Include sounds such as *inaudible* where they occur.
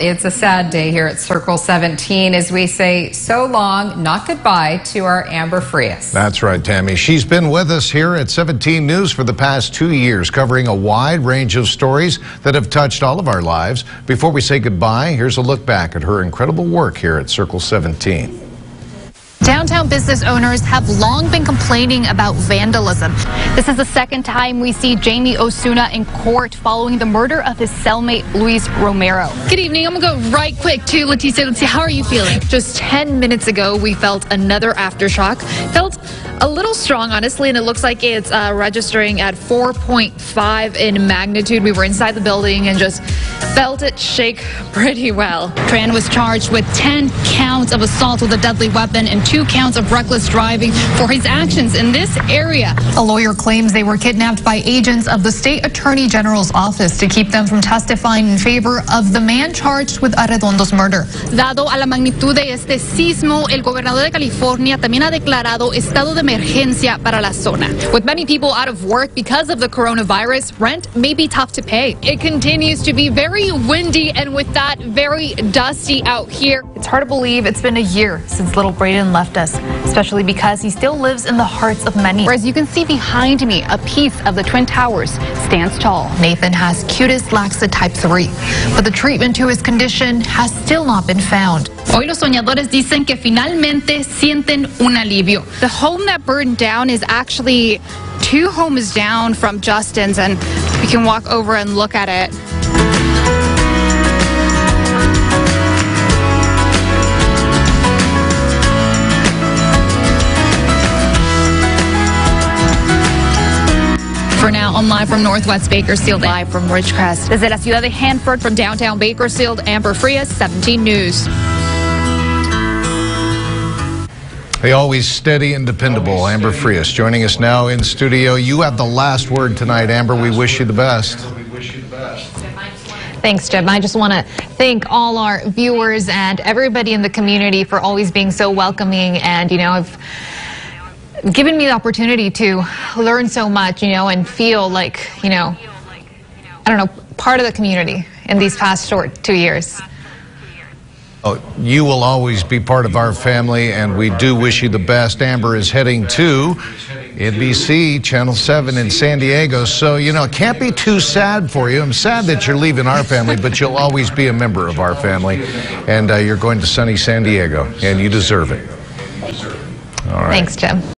It's a sad day here at Circle 17 as we say so long, not goodbye to our Amber Frias. That's right, Tammy. She's been with us here at 17 News for the past two years, covering a wide range of stories that have touched all of our lives. Before we say goodbye, here's a look back at her incredible work here at Circle 17. Downtown business owners have long been complaining about vandalism. This is the second time we see Jamie Osuna in court following the murder of his cellmate Luis Romero. Good evening. I'm going to go right quick to Leticia. Leticia, how are you feeling? Just 10 minutes ago, we felt another aftershock. Felt a little strong, honestly, and it looks like it's uh, registering at 4.5 in magnitude. We were inside the building and just felt it shake *laughs* pretty well. Tran was charged with 10 counts of assault with a deadly weapon and two counts of reckless driving for his actions in this area. A lawyer claims they were kidnapped by agents of the state attorney general's office to keep them from testifying in favor of the man charged with Arredondo's murder. Dado a la magnitud de este sismo, el gobernador de California también ha declarado estado de emergencia para la zona. With many people out of work because of the coronavirus, rent may be tough to pay. It continues to be very windy and with that very dusty out here. It's hard to believe it's been a year since little Braden left us, especially because he still lives in the hearts of many. As you can see behind me, a piece of the Twin Towers stands tall. Nathan has cutis laxa type 3, but the treatment to his condition has still not been found. Hoy los soñadores dicen que finalmente sienten un alivio. The home that burned down is actually two homes down from Justin's, and we can walk over and look at it. For now, I'm live from Northwest Bakersfield, live from Ridgecrest. Desde la ciudad de Hanford, from downtown Bakersfield, Amber Frias, 17 News. The always steady and dependable Amber Frias joining us now in studio. You have the last word tonight, Amber. We wish you the best. Thanks, Jim. I just want to thank all our viewers and everybody in the community for always being so welcoming and, you know, I've given me the opportunity to learn so much, you know, and feel like, you know, I don't know, part of the community in these past short two years. Oh, you will always be part of our family, and we do wish you the best. Amber is heading to NBC Channel 7 in San Diego, so, you know, it can't be too sad for you. I'm sad that you're leaving our family, but you'll always be a member of our family, and uh, you're going to sunny San Diego, and you deserve it. All right. Thanks, Jim.